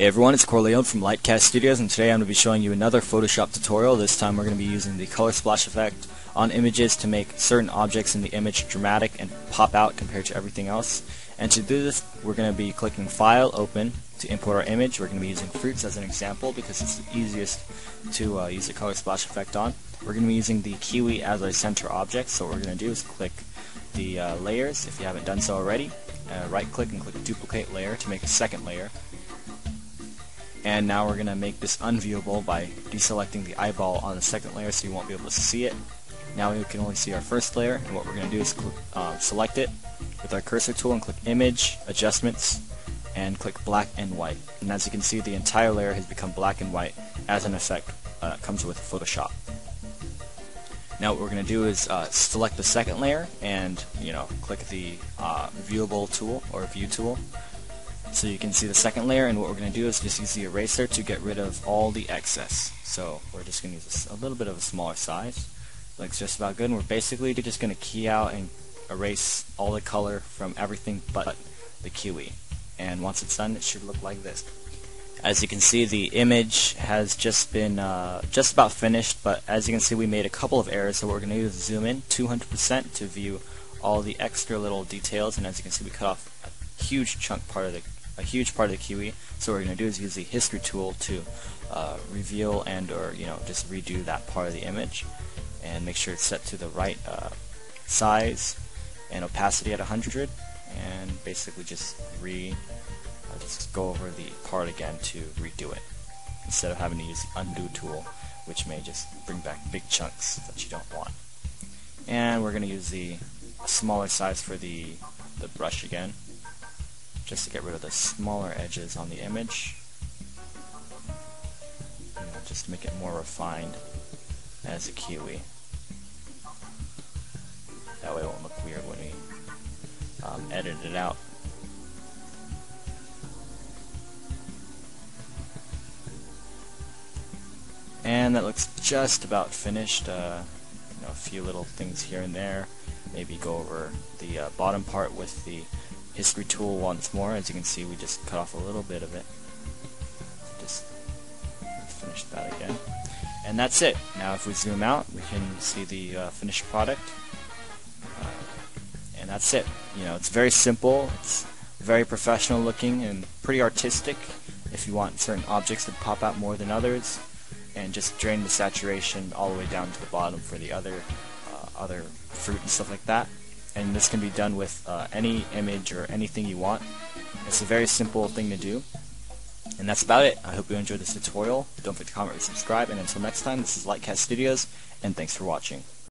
Hey everyone, it's Corleone from LiteCast Studios and today I'm going to be showing you another Photoshop tutorial. This time we're going to be using the color splash effect on images to make certain objects in the image dramatic and pop out compared to everything else. And to do this we're going to be clicking File, Open to import our image. We're going to be using fruits as an example because it's the easiest to uh, use the color splash effect on. We're going to be using the kiwi as our center object so what we're going to do is click the uh, layers if you haven't done so already. Uh, right click and click duplicate layer to make a second layer and now we're going to make this unviewable by deselecting the eyeball on the second layer so you won't be able to see it. Now we can only see our first layer, and what we're going to do is uh, select it with our cursor tool and click Image, Adjustments, and click Black and White. And as you can see, the entire layer has become black and white as an effect uh, comes with Photoshop. Now what we're going to do is uh, select the second layer and you know click the uh, viewable tool or view tool so you can see the second layer and what we're going to do is just use the eraser to get rid of all the excess. So we're just going to use a little bit of a smaller size. Looks just about good and we're basically just going to key out and erase all the color from everything but the kiwi. And once it's done it should look like this. As you can see the image has just been uh, just about finished but as you can see we made a couple of errors so what we're going to do is zoom in 200% to view all the extra little details and as you can see we cut off a huge chunk part of the a huge part of the kiwi. So what we're going to do is use the history tool to uh, reveal and or you know just redo that part of the image and make sure it's set to the right uh, size and opacity at 100 and basically just re uh, just go over the part again to redo it instead of having to use the undo tool which may just bring back big chunks that you don't want and we're going to use the smaller size for the the brush again just to get rid of the smaller edges on the image. You know, just to make it more refined as a kiwi. That way it won't look weird when we um, edit it out. And that looks just about finished. Uh, you know, a few little things here and there. Maybe go over the uh, bottom part with the history tool once more. As you can see, we just cut off a little bit of it. Just finish that again. And that's it. Now if we zoom out, we can see the uh, finished product. And that's it. You know, it's very simple. It's very professional looking and pretty artistic if you want certain objects to pop out more than others and just drain the saturation all the way down to the bottom for the other uh, other fruit and stuff like that and this can be done with uh, any image or anything you want. It's a very simple thing to do. And that's about it. I hope you enjoyed this tutorial. Don't forget to comment and subscribe. And until next time, this is LiteCast Studios, and thanks for watching.